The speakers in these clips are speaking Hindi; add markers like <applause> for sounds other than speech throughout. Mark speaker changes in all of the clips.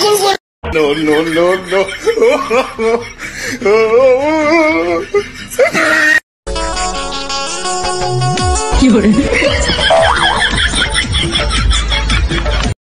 Speaker 1: Ponguslo
Speaker 2: No no no no <laughs>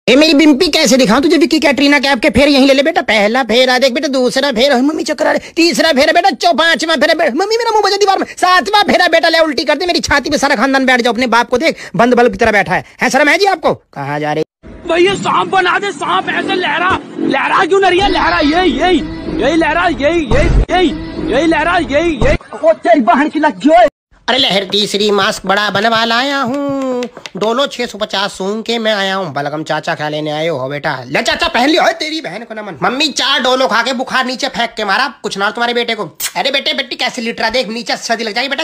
Speaker 1: ए मेरी बिम्पी कैसे दिखाऊँ तुझे विक्की कैटरीना कैप के फेर यहीं ले ले बेटा। पहला फेरा देख बेटा दूसरा फेरा मम्मी चक्कर आ रहे। तीसरा फेरा बेटा चौ पांचवा फेरा बेटा। मम्मी मेरा मुँह बजा दीवार में। सातवां फेरा बेटा ले उल्टी कर दे मेरी छाती पे सारा खानदान बैठ जाओ अपने बाप को देख बंद बल्ब की तरह बैठा है। है शर्म है जी आपको? कहा जा रही?
Speaker 3: भाई ये सांप बना दे सांप ऐसे लहरा लहरा क्यों नहीं है लहरा यही यही यही लहरा यही यही यही यही लहरा यही यही। तेरी बहन की लग गई
Speaker 1: अरे लहर तीसरी मास्क बड़ा बनवा लाया हूँ। डोलो छह सौ पचास सूंघ के मैं आया हूँ। बलगम चाचा खा लेने आयो हो बेटा? ले चाचा पहन लियो। तेरी बहन को नमन मम्मी चार डोलो खा के बुखार नीचे फेंक के मारा। कुछ ना तुम्हारे बेटे को। अरे बेटे, बेटी कैसे लिटरा देख, नीचे सर्दी लग जाएगी बेटा।